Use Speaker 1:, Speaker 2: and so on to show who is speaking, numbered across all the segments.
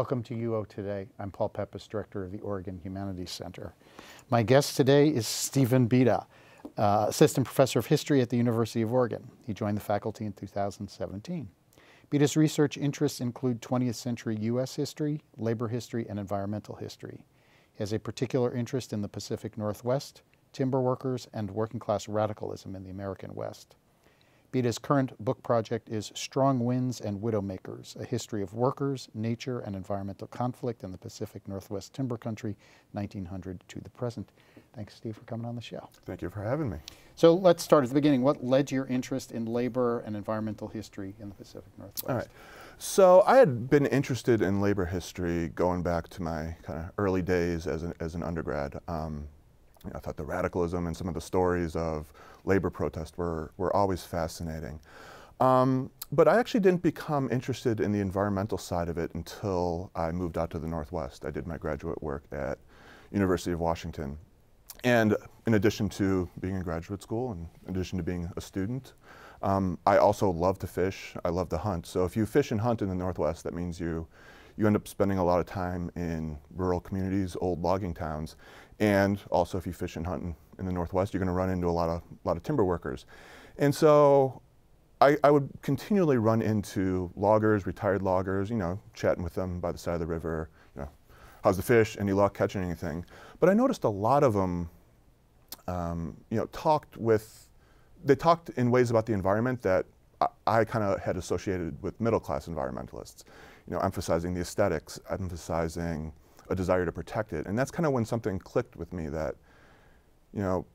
Speaker 1: Welcome to UO Today. I'm Paul Peppis, Director of the Oregon Humanities Center. My guest today is Steven Beda, uh, Assistant Professor of History at the University of Oregon. He joined the faculty in 2017. Beda's research interests include 20th century U.S. history, labor history, and environmental history. He has a particular interest in the Pacific Northwest, timber workers, and working class radicalism in the American West. Beda's current book project is Strong Winds and Widowmakers, a history of workers, nature, and environmental conflict in the Pacific Northwest Timber Country, 1900 to the present. Thanks, Steve, for coming on the show.
Speaker 2: Thank you for having me.
Speaker 1: So let's start at the beginning. What led to your interest in labor and environmental history in the Pacific Northwest?
Speaker 2: All right. So I had been interested in labor history going back to my kind of early days as an, as an undergrad. Um, I thought the radicalism and some of the stories of labor protest were, were always fascinating. Um, but I actually didn't become interested in the environmental side of it until I moved out to the Northwest. I did my graduate work at University of Washington. And in addition to being in graduate school, and in addition to being a student, um, I also love to fish. I love to hunt. So if you fish and hunt in the Northwest, that means you you end up spending a lot of time in rural communities, old logging towns, and also if you fish and hunt in, in the Northwest, you're going to run into a lot of lot of timber workers, and so I, I, would continually run into loggers, retired loggers, you know, chatting with them by the side of the river, you know, how's the fish, any luck catching anything? But I noticed a lot of them, um, you know, talked with, they talked in ways about the environment that I, I kind of had associated with middle class environmentalists. You know, emphasizing the aesthetics, emphasizing a desire to protect it. And that's kind of when something clicked with me that, you know,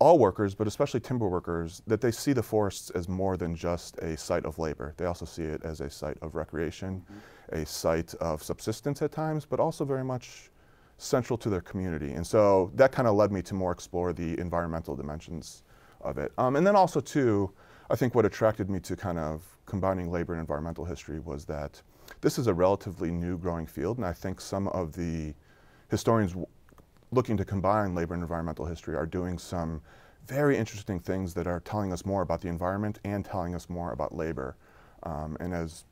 Speaker 2: all workers, but especially timber workers, that they see the forests as more than just a site of labor. They also see it as a site of recreation, mm-hmm. a site of subsistence at times, but also very much central to their community. And so that kind of led me to more explore the environmental dimensions of it. Um, and then also too, I think what attracted me to kind of combining labor and environmental history was that this is a relatively new growing field, and I think some of the historians looking to combine labor and environmental history are doing some very interesting things that are telling us more about the environment and telling us more about labor. Um, and as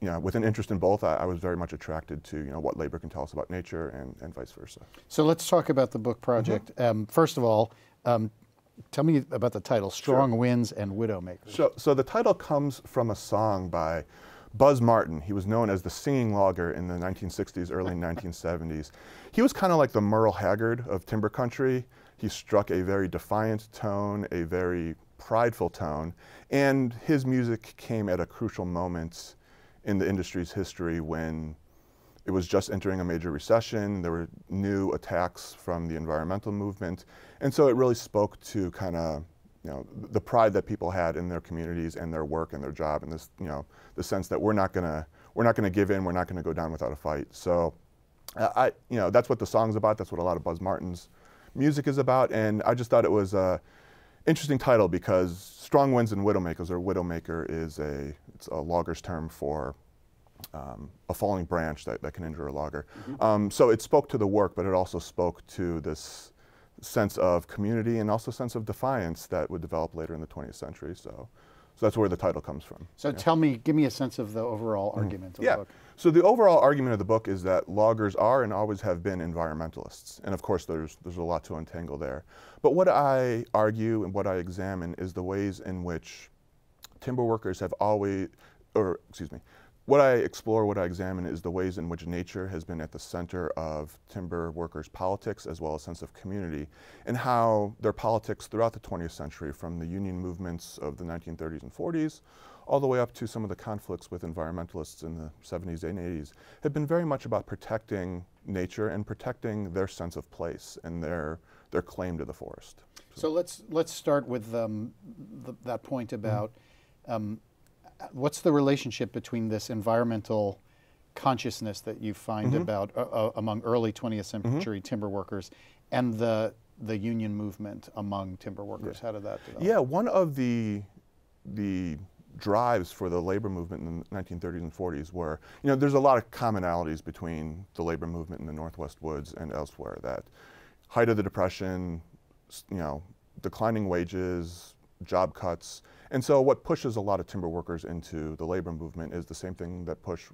Speaker 2: you know, with an interest in both, I, I, was very much attracted to you know what labor can tell us about nature and, and vice versa.
Speaker 1: So let's talk about the book project. Mm -hmm. um, first of all, um, tell me about the title, "Strong sure. Winds and Widowmakers."
Speaker 2: So, so the title comes from a song by Buzz Martin, he was known as the singing logger in the 1960s, early 1970s. He was kind of like the Merle Haggard of timber country. He struck a very defiant tone, a very prideful tone, and his music came at a crucial moment in the industry's history when it was just entering a major recession. There were new attacks from the environmental movement. And so it really spoke to kind of you know, the pride that people had in their communities and their work and their job and this, you know, the sense that we're not gonna, we're not gonna give in, we're not gonna go down without a fight. So, I, you know, that's what the song's about. That's what a lot of Buzz Martin's music is about. And I just thought it was a interesting title because Strong Winds and Widowmakers, or Widowmaker is a, it's a logger's term for um, a falling branch that, that can injure a logger. Mm -hmm. um, so it spoke to the work, but it also spoke to this sense of community and also sense of defiance that would develop later in the 20th century. So, so that's where the title comes from.
Speaker 1: So yeah. tell me, give me a sense of the overall mm. argument of
Speaker 2: yeah.
Speaker 1: the book.
Speaker 2: So the overall argument of the book is that loggers are and always have been environmentalists. And of course there's, there's a lot to untangle there. But what I argue and what I examine is the ways in which timber workers have always, or excuse me, what I explore, what I examine is the ways in which nature has been at the center of timber workers' politics as well as sense of community, and how their politics throughout the 20th century, from the union movements of the 1930s and 40s, all the way up to some of the conflicts with environmentalists in the 70s and 80s, have been very much about protecting nature and protecting their sense of place and their, their claim to the forest.
Speaker 1: So, so let's, let's start with um, the, that point about mm -hmm. um, what's the relationship between this environmental consciousness that you find mm -hmm. about uh, uh, among early 20th century mm -hmm. timber workers and the the union movement among timber workers? Yeah. How did that develop?
Speaker 2: Yeah, one of the the drives for the labor movement in the 1930s and 40s were, you know, there's a lot of commonalities between the labor movement in the Northwest Woods and elsewhere. That height of the Depression, you know, declining wages, job cuts, and so what pushes a lot of timber workers into the labor movement is the same thing that pushed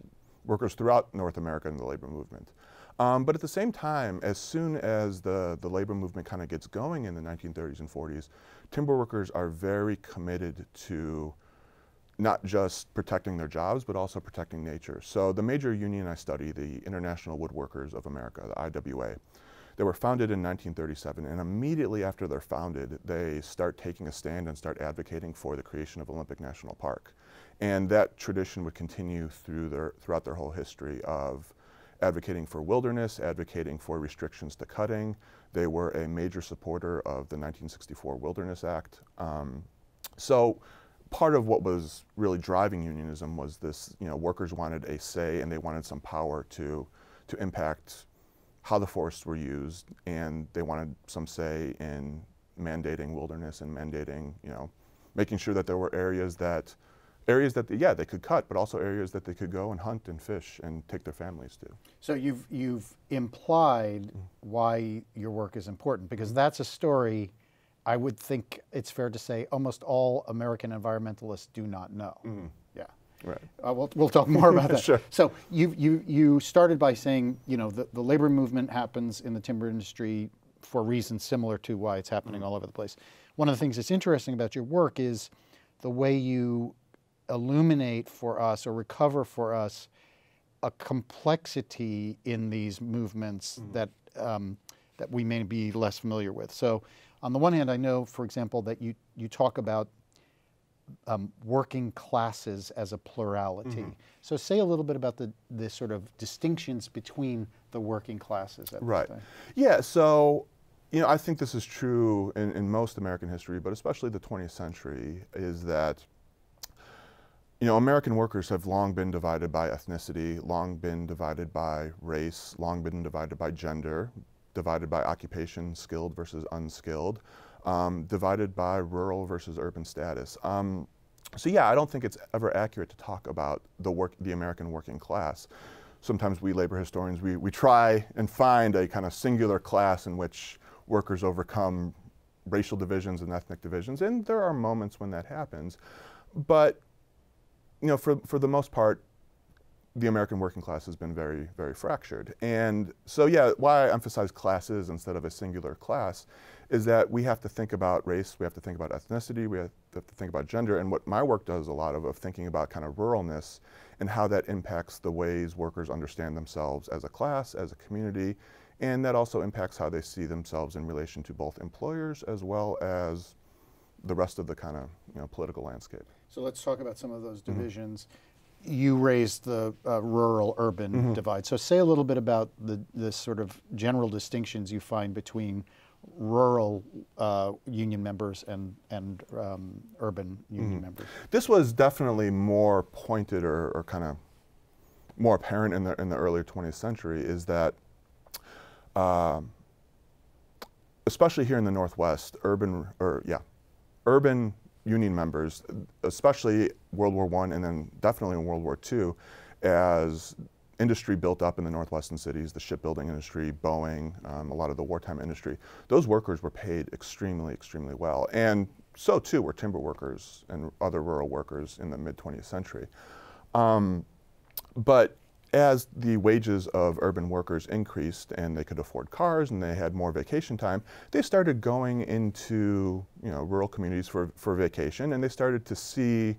Speaker 2: workers throughout North America in the labor movement. Um, but at the same time, as soon as the, the labor movement kind of gets going in the 1930s and 40s, timber workers are very committed to not just protecting their jobs, but also protecting nature. So the major union I study, the International Woodworkers of America, the IWA, they were founded in 1937, and immediately after they're founded, they start taking a stand and start advocating for the creation of Olympic National Park. And that tradition would continue through their, throughout their whole history of advocating for wilderness, advocating for restrictions to cutting. They were a major supporter of the 1964 Wilderness Act. Um, so part of what was really driving unionism was this, you know, workers wanted a say and they wanted some power to, to impact how the forests were used and they wanted some say in mandating wilderness and mandating, you know, making sure that there were areas that areas that, yeah, they could cut, but also areas that they could go and hunt and fish and take their families to.
Speaker 1: So you've, you've implied mm. why your work is important because that's a story I would think it's fair to say almost all American environmentalists do not know. Mm. Yeah.
Speaker 2: Right.
Speaker 1: Uh, we'll, we'll talk more about that.
Speaker 2: sure.
Speaker 1: So you, you, you started by saying, you know, the, the labor movement happens in the timber industry for reasons similar to why it's happening mm. all over the place. One of the things that's interesting about your work is the way you illuminate for us or recover for us a complexity in these movements mm. that um, that we may be less familiar with. So, on the one hand, I know, for example, that you you talk about um, working classes as a plurality. Mm -hmm. So, say a little bit about the the sort of distinctions between the working classes.
Speaker 2: right. Yeah. So. You know, I think this is true in, in most American history, but especially the 20th century, is that you know, American workers have long been divided by ethnicity, long been divided by race, long been divided by gender, divided by occupation, skilled versus unskilled, um, divided by rural versus urban status. Um, so yeah, I don't think it's ever accurate to talk about the work, the American working class. Sometimes we labor historians, we, we try and find a kind of singular class in which workers overcome racial divisions and ethnic divisions, and there are moments when that happens. But you know, for, for the most part, the American working class has been very, very fractured. And so, yeah, why I emphasize classes instead of a singular class is that we have to think about race, we have to think about ethnicity, we have to think about gender. And what my work does a lot of, of thinking about kind of ruralness and how that impacts the ways workers understand themselves as a class, as a community, and that also impacts how they see themselves in relation to both employers as well as the rest of the kind of you know, political landscape.
Speaker 1: So let's talk about some of those mm-hmm. divisions. Mm-hmm. You raised the uh, rural-urban mm-hmm. divide. So say a little bit about the, the sort of general distinctions you find between rural uh, union members and, and um, urban union mm-hmm. members.
Speaker 2: This was definitely more pointed or, or kind of more apparent in the, in the earlier 20th century is that uh, especially here in the Northwest, urban, or yeah, urban Union members, especially World War I and then definitely in World War II, as industry built up in the northwestern cities, the shipbuilding industry, Boeing, um, a lot of the wartime industry, those workers were paid extremely, extremely well. And so too were timber workers and other rural workers in the mid 20th century. Um, but as the wages of urban workers increased and they could afford cars and they had more vacation time, they started going into you know, rural communities for, for vacation and they started to see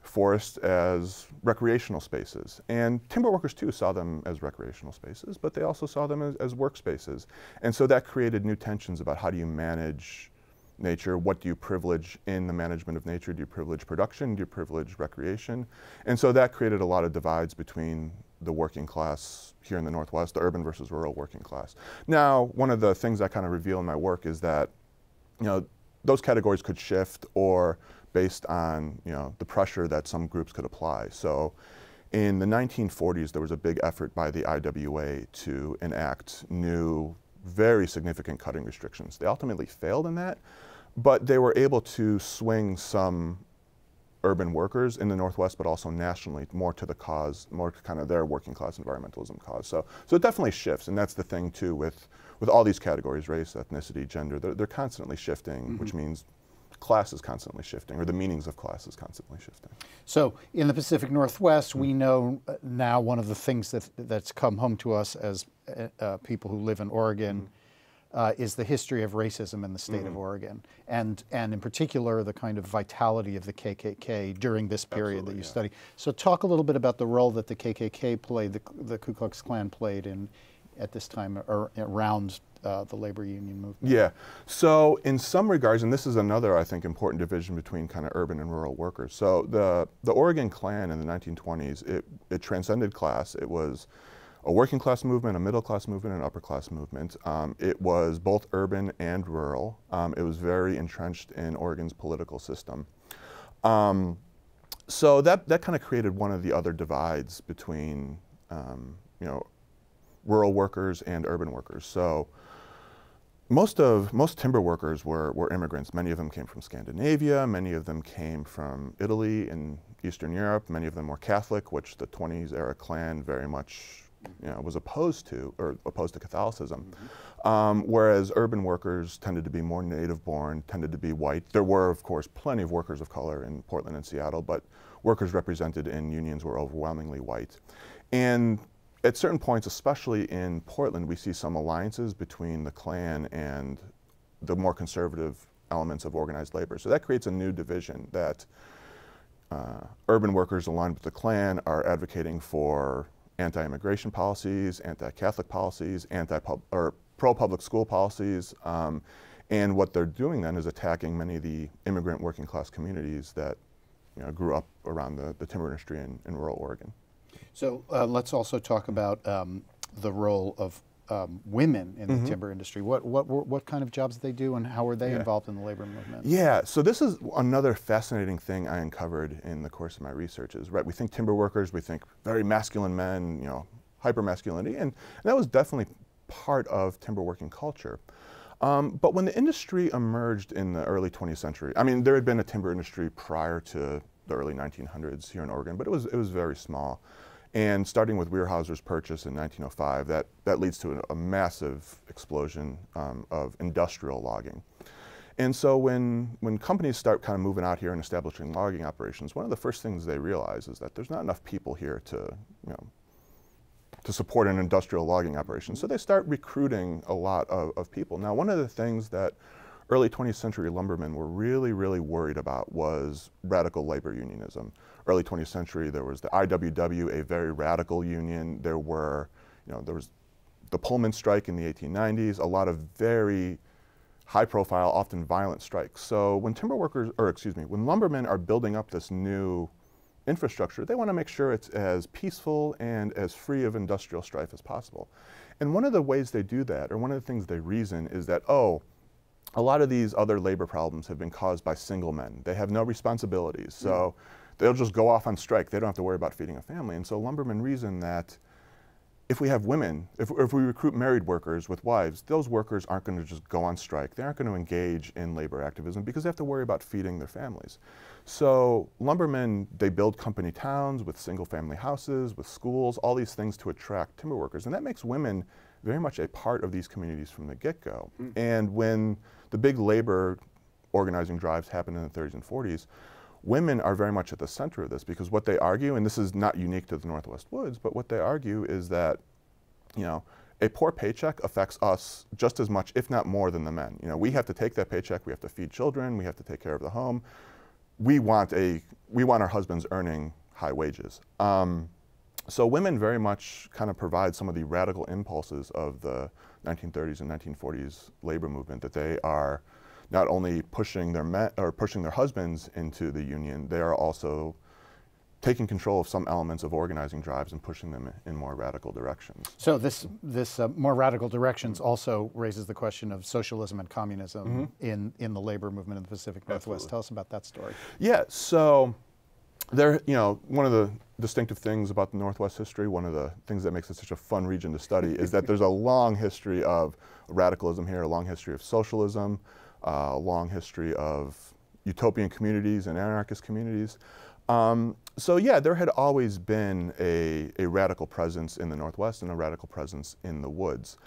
Speaker 2: forests as recreational spaces. And timber workers too saw them as recreational spaces, but they also saw them as, as workspaces. And so that created new tensions about how do you manage nature? What do you privilege in the management of nature? Do you privilege production? Do you privilege recreation? And so that created a lot of divides between the working class here in the Northwest, the urban versus rural working class. Now, one of the things I kind of reveal in my work is that, you know, those categories could shift or based on, you know, the pressure that some groups could apply. So in the 1940s, there was a big effort by the IWA to enact new, very significant cutting restrictions. They ultimately failed in that, but they were able to swing some urban workers in the Northwest, but also nationally, more to the cause, more to kind of their working class environmentalism cause. So, so it definitely shifts, and that's the thing too with with all these categories: race, ethnicity, gender. They're, they're constantly shifting, mm -hmm. which means class is constantly shifting, or the meanings of class is constantly shifting.
Speaker 1: So in the Pacific Northwest, we know uh, now one of the things that that's come home to us as uh, uh people who live in Oregon. Mm-hmm. Uh, is the history of racism in the state mm-hmm. of Oregon, and and in particular the kind of vitality of the KKK during this period Absolutely, that you yeah. study. So talk a little bit about the role that the KKK played, the, the Ku Klux Klan played in at this time or around uh, the labor union movement?
Speaker 2: Yeah. So in some regards, and this is another, I think, important division between kind of urban and rural workers. So the, the Oregon Klan in the 1920s, it, it transcended class. It was a working class movement, a middle class movement, an upper class movement. Um, it was both urban and rural. Um, it was very entrenched in Oregon's political system. Um, so that, that kind of created one of the other divides between, um, you know, rural workers and urban workers. So most of most timber workers were, were immigrants. Many of them came from Scandinavia. Many of them came from Italy and Eastern Europe. Many of them were Catholic, which the 20s era Klan very much you know, was opposed to, or opposed to Catholicism. Mm -hmm. um, whereas urban workers tended to be more native-born, tended to be white. There were, of course, plenty of workers of color in Portland and Seattle, but workers represented in unions were overwhelmingly white. And at certain points, especially in Portland, we see some alliances between the Klan and the more conservative elements of organized labor. So that creates a new division that uh, urban workers aligned with the Klan are advocating for anti-immigration policies, anti-Catholic policies, anti or pro-public school policies, um, and what they're doing then is attacking many of the immigrant working class communities that you know, grew up around the, the timber industry in, in rural Oregon.
Speaker 1: So uh, let's also talk about um, the role of um, women in mm-hmm. the timber industry. What, what, what kind of jobs they do and how are they yeah. involved in the labor movement?
Speaker 2: Yeah, so this is another fascinating thing I uncovered in the course of my research is, right, we think timber workers, we think very masculine men, you know, hyper masculinity, and, and that was definitely part of timber working culture. Um, but when the industry emerged in the early 20th century, I mean, there had been a timber industry prior to the early 1900s here in Oregon, but it was, it was very small. And starting with Weyerhaeuser's purchase in 1905, that, that leads to a, a massive explosion um, of industrial logging. And so when, when companies start kind of moving out here and establishing logging operations, one of the first things they realize is that there's not enough people here to, you know, to support an industrial logging operation. So they start recruiting a lot of, of people. Now, one of the things that early 20th century lumbermen were really, really worried about was radical labor unionism. Early 20th century, there was the IWW, a very radical union. There were, you know, there was the Pullman strike in the 1890s, a lot of very high profile, often violent strikes. So when timber workers, or excuse me, when lumbermen are building up this new infrastructure, they want to make sure it's as peaceful and as free of industrial strife as possible. And one of the ways they do that, or one of the things they reason, is that, oh, a lot of these other labor problems have been caused by single men. They have no responsibilities. So mm. they'll just go off on strike. They don't have to worry about feeding a family. And so lumbermen reason that if we have women, if, if we recruit married workers with wives, those workers aren't going to just go on strike. They aren't going to engage in labor activism because they have to worry about feeding their families. So lumbermen, they build company towns with single family houses, with schools, all these things to attract timber workers. And that makes women very much a part of these communities from the get-go. Mm. And when the big labor organizing drives happened in the 30s and 40s, women are very much at the center of this because what they argue, and this is not unique to the Northwest Woods, but what they argue is that, you know, a poor paycheck affects us just as much, if not more, than the men. You know, we have to take that paycheck, we have to feed children, we have to take care of the home. We want a, we want our husbands earning high wages. Um, so women very much kind of provide some of the radical impulses of the 1930s and 1940s labor movement that they are not only pushing their men or pushing their husbands into the union, they are also taking control of some elements of organizing drives and pushing them in more radical directions.
Speaker 1: So this this uh, more radical directions also raises the question of socialism and communism mm -hmm. in in the labor movement in the Pacific Northwest. Absolutely. Tell us about that story.
Speaker 2: Yeah, so there, you know, one of the distinctive things about the Northwest history, one of the things that makes it such a fun region to study, is that there's a long history of radicalism here, a long history of socialism, uh, a long history of utopian communities and anarchist communities. Um, so yeah, there had always been a, a, radical presence in the Northwest and a radical presence in the woods.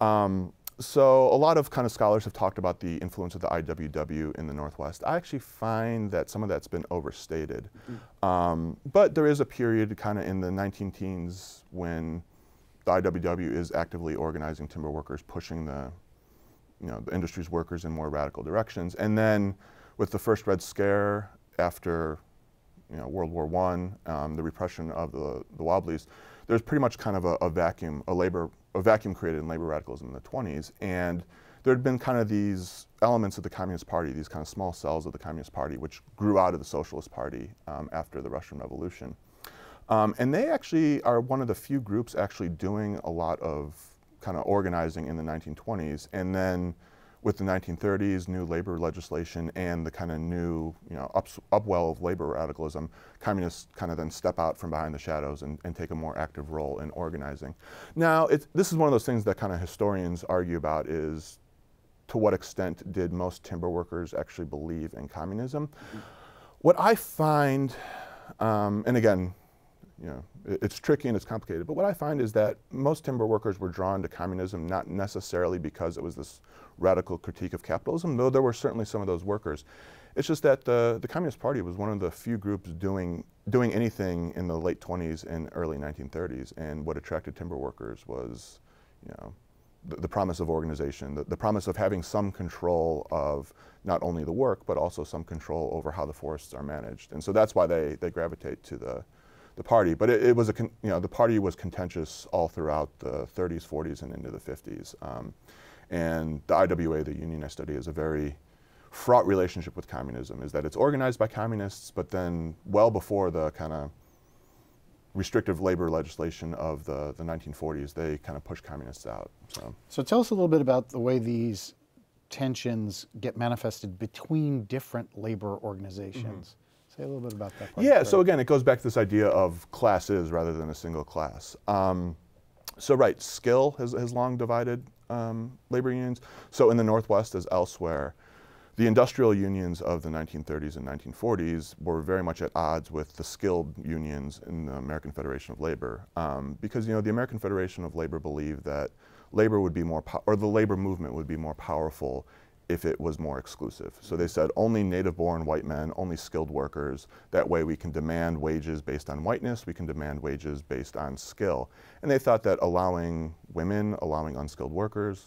Speaker 2: Um, so a lot of kind of scholars have talked about the influence of the IWW in the Northwest. I actually find that some of that's been overstated. Mm-hmm. Um, but there is a period kind of in the 19 teens when the IWW is actively organizing timber workers, pushing the, you know, the industry's workers in more radical directions. And then with the first Red Scare after, you know, World War I, um, the repression of the, the Wobblies, there's pretty much kind of a, a vacuum, a labor a vacuum created in labor radicalism in the 20s. And there had been kind of these elements of the Communist Party, these kind of small cells of the Communist Party, which grew out of the Socialist Party um, after the Russian Revolution. Um, and they actually are one of the few groups actually doing a lot of kind of organizing in the 1920s. And then with the 1930s, new labor legislation, and the kind of new, you know, ups, upwell of labor radicalism, communists kind of then step out from behind the shadows and, and take a more active role in organizing. Now, this is one of those things that kind of historians argue about is to what extent did most timber workers actually believe in communism? Mm -hmm. What I find, um, and again, you know, it, it's tricky and it's complicated, but what I find is that most timber workers were drawn to communism not necessarily because it was this radical critique of capitalism, though there were certainly some of those workers. It's just that the, the Communist Party was one of the few groups doing, doing anything in the late 20s and early 1930s, and what attracted timber workers was, you know, the, the promise of organization, the, the promise of having some control of not only the work, but also some control over how the forests are managed. And so that's why they, they gravitate to the, the party. But it, it was a, you know, the party was contentious all throughout the 30s, 40s, and into the 50s. Um, and the IWA, the union I study, is a very fraught relationship with communism, is that it's organized by communists, but then well before the kind of restrictive labor legislation of the, the 1940s, they kind of push communists out. So.
Speaker 1: so tell us a little bit about the way these tensions get manifested between different labor organizations. Mm -hmm. Say a little bit about that.
Speaker 2: Yeah, so again, it goes back to this idea of classes rather than a single class. Um, so right, skill has, has long divided um, labor unions. So in the Northwest as elsewhere, the industrial unions of the 1930s and 1940s were very much at odds with the skilled unions in the American Federation of Labor um, because you know the American Federation of Labor believed that labor would be more or the labor movement would be more powerful if it was more exclusive. So they mm-hmm. said only native born white men, only skilled workers. That way we can demand wages based on whiteness, we can demand wages based on skill. And they thought that allowing women, allowing unskilled workers,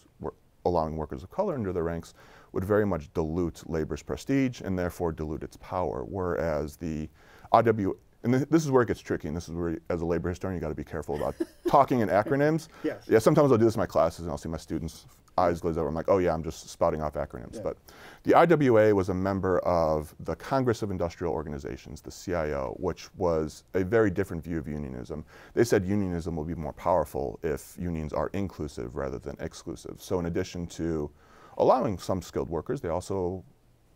Speaker 2: allowing workers of color into the ranks would very much dilute labor's prestige and therefore dilute its power. Whereas the IW, and this is where it gets tricky, and this is where, as a labor historian, you got to be careful about talking in acronyms.
Speaker 1: Yes.
Speaker 2: Yeah, sometimes I'll do this in my classes, and I'll see my students eyes glaze over. I'm like, oh yeah, I'm just spouting off acronyms. Yeah. But the IWA was a member of the Congress of Industrial Organizations, the CIO, which was a very different view of unionism. They said unionism will be more powerful if unions are inclusive rather than exclusive. So in addition to allowing some skilled workers, they also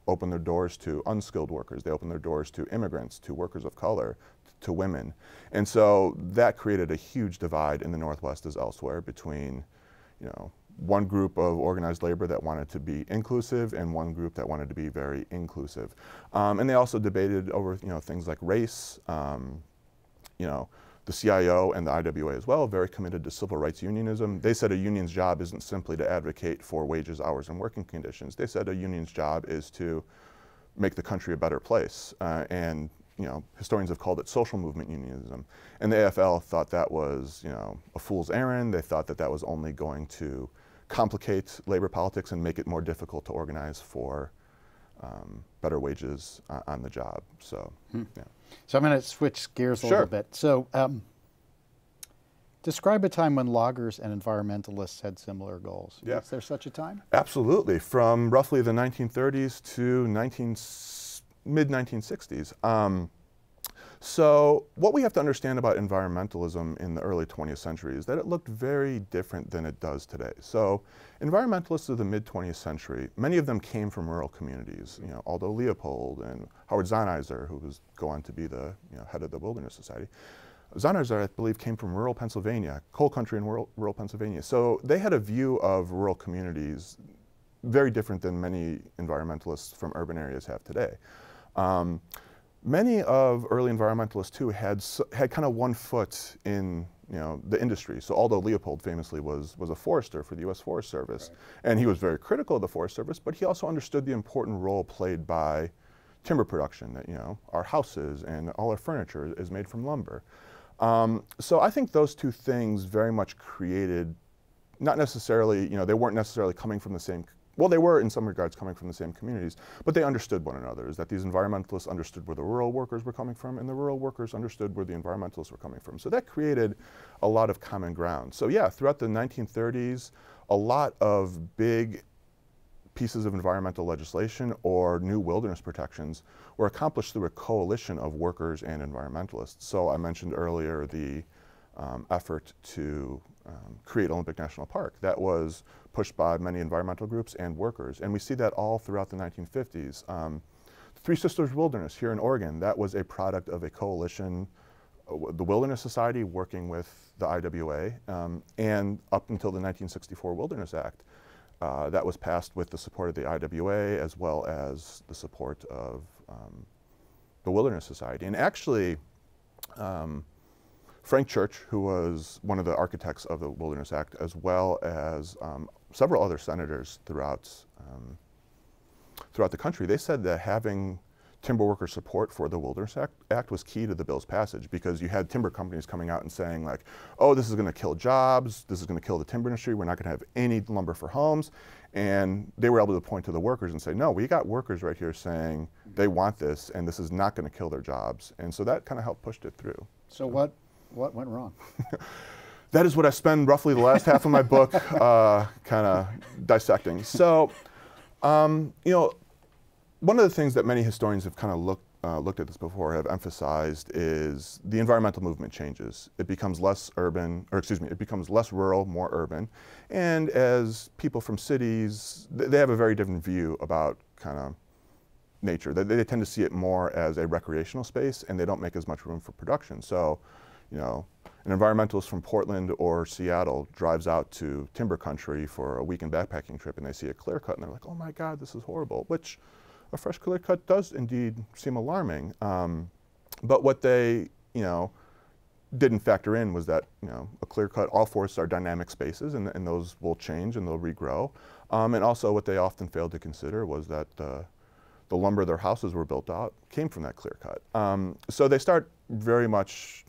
Speaker 2: open their doors to unskilled workers. They open their doors to immigrants, to workers of color, to women. And so that created a huge divide in the Northwest as elsewhere between, you know, one group of organized labor that wanted to be inclusive and one group that wanted to be very inclusive. Um, and they also debated over you know, things like race, um, you know, the CIO and the IWA as well, very committed to civil rights unionism. They said a union's job isn't simply to advocate for wages, hours, and working conditions. They said a union's job is to make the country a better place. Uh, and you know, historians have called it social movement unionism. And the AFL thought that was, you know, a fool's errand. They thought that that was only going to complicate labor politics and make it more difficult to organize for um, better wages uh, on the job. So, hmm. yeah.
Speaker 1: So I'm going to switch gears a sure. little bit. So, um, describe a time when loggers and environmentalists had similar goals. Yeah. Is there such a time?
Speaker 2: Absolutely. From roughly the 1930s to 19, mid 1960s. Um, so what we have to understand about environmentalism in the early 20th century is that it looked very different than it does today. So environmentalists of the mid 20th century, many of them came from rural communities. You know, Aldo Leopold and Howard Zahniser, who was go on to be the you know, head of the Wilderness Society. Zahniser, I believe, came from rural Pennsylvania, coal country in rural, rural Pennsylvania. So they had a view of rural communities very different than many environmentalists from urban areas have today. Um, many of early environmentalists too had had kind of one foot in you know, the industry. So Aldo Leopold famously was, was a forester for the U.S. Forest Service. Right. And he was very critical of the Forest Service, but he also understood the important role played by timber production, that, you know, our houses and all our furniture is made from lumber. Um, so I think those two things very much created, not necessarily, you know, they weren't necessarily coming from the same well, they were in some regards coming from the same communities, but they understood one another. Is that these environmentalists understood where the rural workers were coming from, and the rural workers understood where the environmentalists were coming from. So that created a lot of common ground. So yeah, throughout the 1930s, a lot of big pieces of environmental legislation or new wilderness protections were accomplished through a coalition of workers and environmentalists. So I mentioned earlier the um, effort to um, create Olympic National Park. That was pushed by many environmental groups and workers. And we see that all throughout the 1950s. Um, Three Sisters Wilderness here in Oregon, that was a product of a coalition, uh, the Wilderness Society working with the IWA, um, and up until the 1964 Wilderness Act. Uh, that was passed with the support of the IWA as well as the support of um, the Wilderness Society. And actually, um, Frank Church, who was one of the architects of the Wilderness Act, as well as um, several other senators throughout, um, throughout the country, they said that having timber worker support for the Wilderness Act, Act, was key to the bill's passage because you had timber companies coming out and saying like, oh, this is going to kill jobs, this is going to kill the timber industry, we're not going to have any lumber for homes. And they were able to point to the workers and say, no, we got workers right here saying they want this and this is not going to kill their jobs. And so that kind of helped push it through.
Speaker 1: So what what went wrong?
Speaker 2: that is what I spend roughly the last half of my book uh, kind of dissecting. So, um, you know, one of the things that many historians have kind of looked uh, looked at this before have emphasized is the environmental movement changes. It becomes less urban, or excuse me, it becomes less rural, more urban. And as people from cities, th they have a very different view about kind of nature. They, they, tend to see it more as a recreational space and they don't make as much room for production. So you know, an environmentalist from Portland or Seattle drives out to timber country for a weekend backpacking trip and they see a clear cut and they're like, oh my God, this is horrible, which a fresh clear cut does indeed seem alarming. Um, but what they, you know, didn't factor in was that, you know, a clear cut, all forests are dynamic spaces and, and those will change and they'll regrow. Um, and also what they often failed to consider was that uh, the lumber their houses were built out came from that clear cut. Um, so they start very much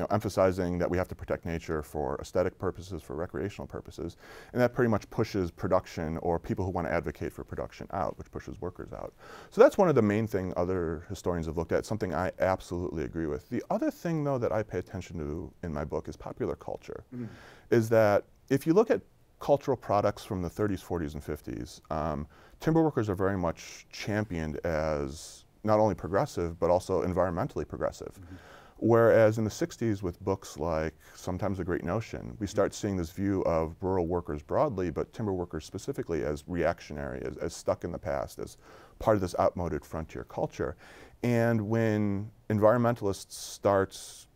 Speaker 2: you know, emphasizing that we have to protect nature for aesthetic purposes, for recreational purposes, and that pretty much pushes production or people who want to advocate for production out, which pushes workers out. So that's one of the main thing other historians have looked at, something I absolutely agree with. The other thing, though, that I pay attention to in my book is popular culture, mm -hmm. is that if you look at cultural products from the 30s, 40s, and 50s, um, timber workers are very much championed as not only progressive, but also environmentally progressive. Mm -hmm. Whereas in the 60s, with books like Sometimes a Great Notion, we mm-hmm. start seeing this view of rural workers broadly, but timber workers specifically as reactionary, as, as stuck in the past, as part of this outmoded frontier culture. And when environmentalists start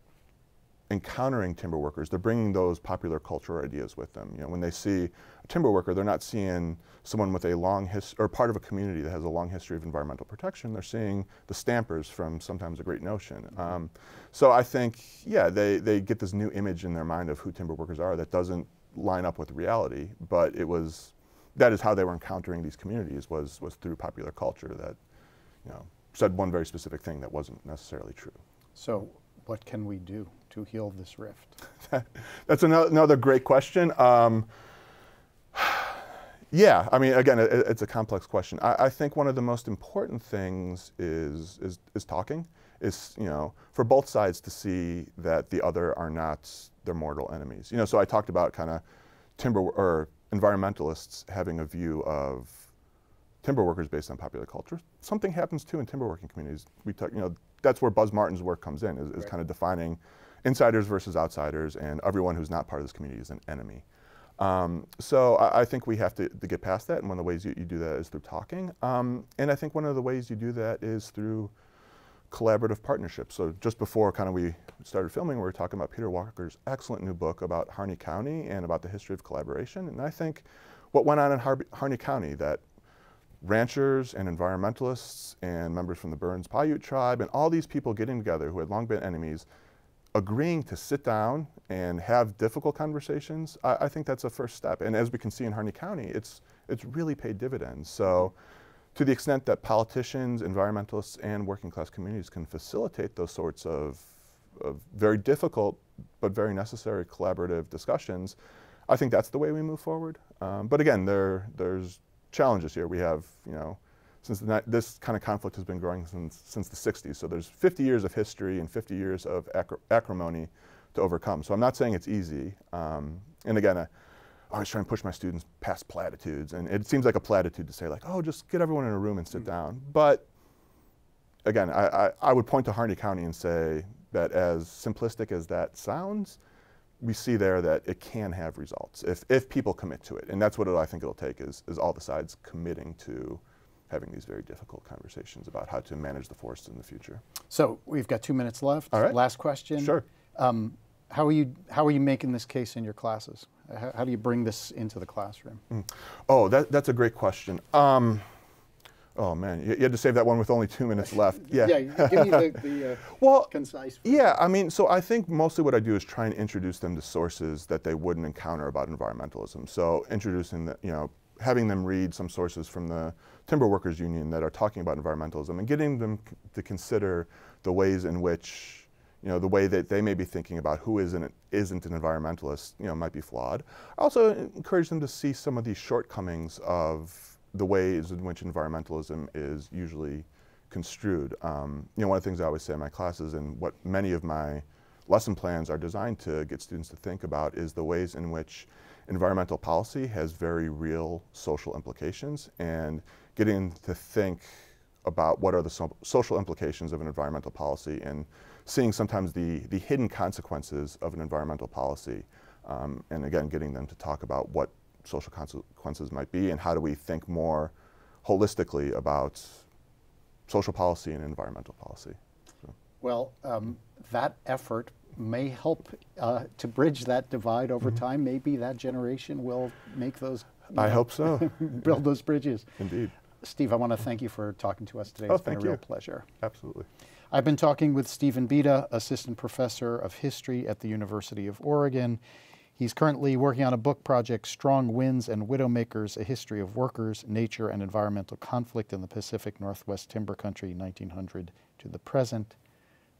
Speaker 2: encountering timber workers, they're bringing those popular cultural ideas with them. You know, when they see a timber worker, they're not seeing someone with a long history, or part of a community that has a long history of environmental protection. They're seeing the stampers from sometimes a great notion. Mm-hmm. Um, so I think, yeah, they, they get this new image in their mind of who timber workers are that doesn't line up with reality, but it was, that is how they were encountering these communities was, was through popular culture that, you know, said one very specific thing that wasn't necessarily true.
Speaker 1: So what can we do to heal this rift?
Speaker 2: That's another, another great question. Um, yeah, I mean, again, it, it's a complex question. I, I, think one of the most important things is, is, is talking, is, you know, for both sides to see that the other are not their mortal enemies. You know, so I talked about kind of timber or environmentalists having a view of timber workers based on popular culture. Something happens too in timber working communities. We talk, you know, that's where Buzz Martin's work comes in, is, is right. kind of defining insiders versus outsiders, and everyone who's not part of this community is an enemy. Um, so I, I, think we have to, to, get past that, and one of the ways you, you do that is through talking. Um, and I think one of the ways you do that is through collaborative partnerships. So just before kind of we started filming, we were talking about Peter Walker's excellent new book about Harney County and about the history of collaboration. And I think what went on in Har Harney County that ranchers and environmentalists and members from the Burns Paiute tribe and all these people getting together who had long been enemies agreeing to sit down and have difficult conversations, I, I, think that's a first step. And as we can see in Harney County, it's, it's really paid dividends. So to the extent that politicians, environmentalists, and working class communities can facilitate those sorts of, of very difficult but very necessary collaborative discussions, I think that's the way we move forward. Um, but again, there, there's challenges here. We have, you know, since the, this kind of conflict has been growing since, since the 60s. So there's 50 years of history and 50 years of acrimony to overcome. So I'm not saying it's easy. Um, and again, I always try and push my students past platitudes. And it seems like a platitude to say like, oh, just get everyone in a room and sit mm -hmm. down. But again, I, I, I would point to Harney County and say that as simplistic as that sounds, we see there that it can have results if, if people commit to it. And that's what it, I think it'll take is, is all the sides committing to having these very difficult conversations about how to manage the forest in the future.
Speaker 1: So we've got two minutes left.
Speaker 2: All right.
Speaker 1: Last question.
Speaker 2: Sure. Um,
Speaker 1: how are you how are you making this case in your classes? How, how do you bring this into the classroom? Mm.
Speaker 2: Oh, that, that's a great question. Um, oh man, you, you, had to save that one with only two minutes left.
Speaker 1: Yeah, yeah give me the, the uh, well, concise.
Speaker 2: Yeah, I mean, so I think mostly what I do is try and introduce them to sources that they wouldn't encounter about environmentalism. So introducing the, you know, having them read some sources from the Timber Workers Union that are talking about environmentalism and getting them to consider the ways in which, you know, the way that they may be thinking about who isn't, isn't an environmentalist, you know, might be flawed. I also encourage them to see some of these shortcomings of the ways in which environmentalism is usually construed. Um, you know, one of the things I always say in my classes and what many of my lesson plans are designed to get students to think about is the ways in which environmental policy has very real social implications and getting to think about what are the so social implications of an environmental policy and seeing sometimes the, the hidden consequences of an environmental policy. Um, and again, getting them to talk about what social consequences might be and how do we think more holistically about social policy and environmental policy.
Speaker 1: Well, um, that effort may help uh, to bridge that divide over mm -hmm. time. Maybe that generation will make those.
Speaker 2: I know, hope so.
Speaker 1: build those bridges.
Speaker 2: Indeed.
Speaker 1: Steve, I want to thank you for talking to us today.
Speaker 2: Oh,
Speaker 1: it's
Speaker 2: been
Speaker 1: a
Speaker 2: real
Speaker 1: you. pleasure.
Speaker 2: Absolutely.
Speaker 1: I've been talking with Steven Beda, Assistant Professor of History at the University of Oregon. He's currently working on a book project, Strong Winds and Widowmakers, A History of Workers, Nature, and Environmental Conflict in the Pacific Northwest Timber Country, 1900 to the present.